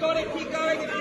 got to keep going.